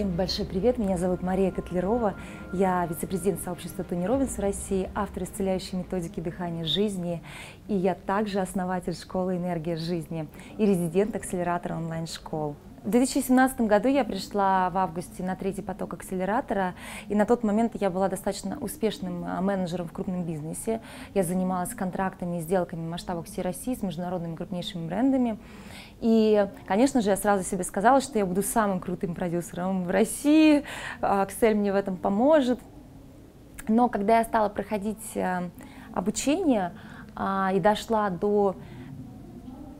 Всем большой привет, меня зовут Мария Котлерова, я вице-президент сообщества Тони Робинс в России, автор исцеляющей методики дыхания жизни, и я также основатель школы «Энергия жизни» и резидент акселератора онлайн-школ. В 2017 году я пришла в августе на третий поток акселератора, и на тот момент я была достаточно успешным а, менеджером в крупном бизнесе. Я занималась контрактами и сделками в всей России с международными крупнейшими брендами. И, конечно же, я сразу себе сказала, что я буду самым крутым продюсером в России, Аксель мне в этом поможет. Но когда я стала проходить а, обучение а, и дошла до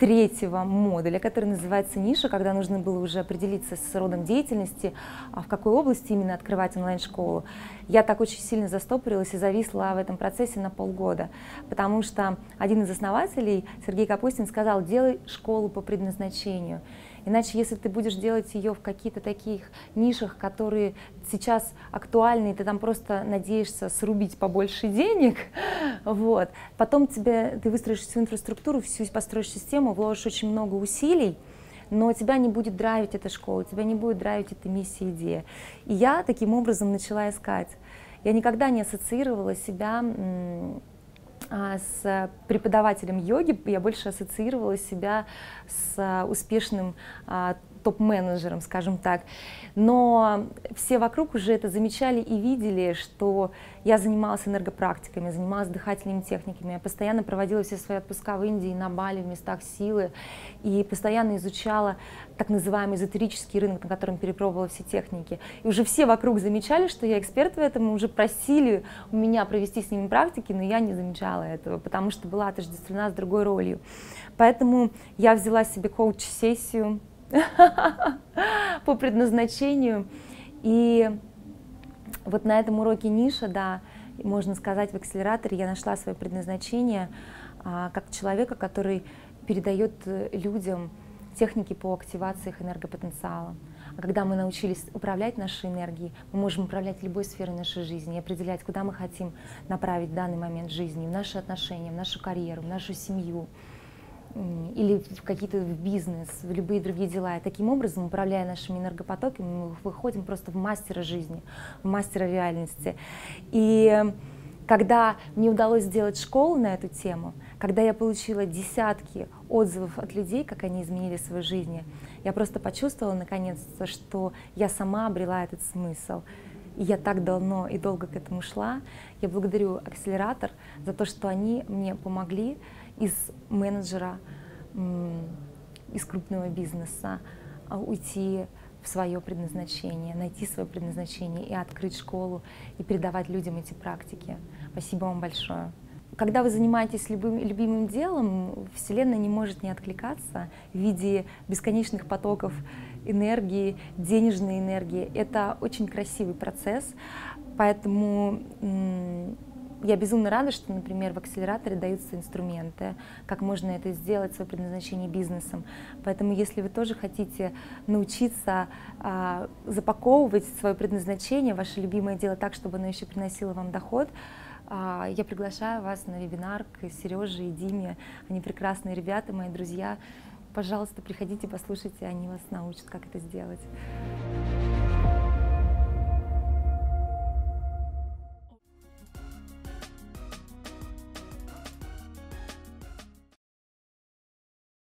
третьего модуля, который называется ниша, когда нужно было уже определиться с родом деятельности, а в какой области именно открывать онлайн-школу. Я так очень сильно застопорилась и зависла в этом процессе на полгода, потому что один из основателей, Сергей Капустин, сказал, делай школу по предназначению. Иначе, если ты будешь делать ее в каких-то таких нишах, которые сейчас актуальны, и ты там просто надеешься срубить побольше денег, вот, потом тебе, ты выстроишь всю инфраструктуру, всю построишь систему, вложишь очень много усилий, но тебя не будет драйвить эта школа, тебя не будет драйвить эта миссия, идея. И я таким образом начала искать. Я никогда не ассоциировала себя с преподавателем йоги я больше ассоциировала себя с успешным а, топ-менеджером, скажем так. Но все вокруг уже это замечали и видели, что я занималась энергопрактиками, занималась дыхательными техниками, я постоянно проводила все свои отпуска в Индии, на Бали, в местах силы, и постоянно изучала так называемый эзотерический рынок, на котором перепробовала все техники. И уже все вокруг замечали, что я эксперт в этом, уже просили у меня провести с ними практики, но я не замечала этого, потому что была отождествлена с другой ролью. Поэтому я взяла себе коуч-сессию, по предназначению. И вот на этом уроке ниша, да, можно сказать, в акселераторе я нашла свое предназначение а, как человека, который передает э, людям техники по активации их энергопотенциала. А когда мы научились управлять нашей энергией, мы можем управлять любой сферой нашей жизни определять, куда мы хотим направить данный момент жизни, в наши отношения, в нашу карьеру, в нашу семью, или в какие-то в бизнес, в любые другие дела. И таким образом, управляя нашими энергопотоками, мы выходим просто в мастера жизни, в мастера реальности. И когда мне удалось сделать школу на эту тему, когда я получила десятки отзывов от людей, как они изменили свою жизнь, я просто почувствовала наконец-то, что я сама обрела этот смысл. И я так давно и долго к этому шла. Я благодарю акселератор за то, что они мне помогли из менеджера, из крупного бизнеса а, уйти в свое предназначение, найти свое предназначение и открыть школу и передавать людям эти практики. Спасибо вам большое. Когда вы занимаетесь любым, любимым делом, Вселенная не может не откликаться в виде бесконечных потоков энергии, денежной энергии. Это очень красивый процесс, поэтому я безумно рада, что, например, в акселераторе даются инструменты, как можно это сделать, свое предназначение бизнесом. Поэтому, если вы тоже хотите научиться а, запаковывать свое предназначение, ваше любимое дело так, чтобы оно еще приносило вам доход, а, я приглашаю вас на вебинар к Сереже и Диме. Они прекрасные ребята, мои друзья. Пожалуйста, приходите, послушайте, они вас научат, как это сделать.